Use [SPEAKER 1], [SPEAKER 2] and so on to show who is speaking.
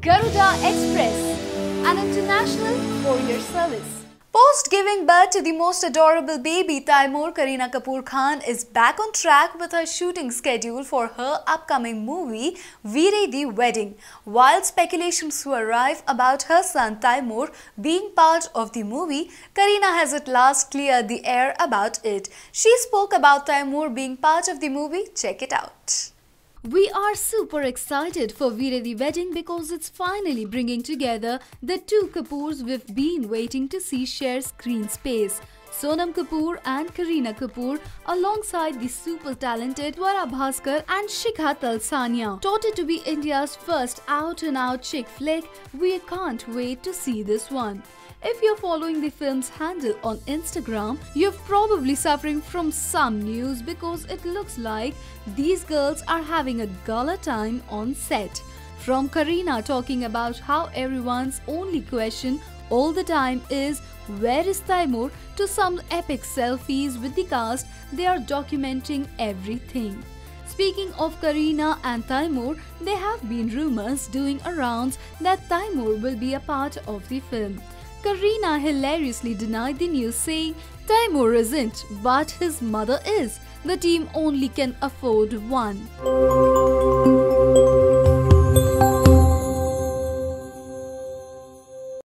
[SPEAKER 1] Express, an international courier service. Post giving birth to the most adorable baby, Taimur Kareena Kapoor Khan is back on track with her shooting schedule for her upcoming movie Veere Di Wedding. While speculations were arrive about her son Taimur being part of the movie, Kareena has at last cleared the air about it. She spoke about Taimur being part of the movie. Check it out. We are super excited for the Wedding because it's finally bringing together the two Kapoors we've been waiting to see share screen space. Sonam Kapoor and Kareena Kapoor alongside the super talented Swara Bhaskar and Shikha Talsania. Touted to be India's first out and out chick flick, we can't wait to see this one. If you're following the film's handle on Instagram, you're probably suffering from some news because it looks like these girls are having a gala time on set. From Kareena talking about how everyone's only question all the time is where is Taimur to some epic selfies with the cast, they are documenting everything. Speaking of Kareena and Taimur, there have been rumors doing around that Taimur will be a part of the film. Kareena hilariously denied the news saying Taimur isn't, but his mother is. The team only can afford one.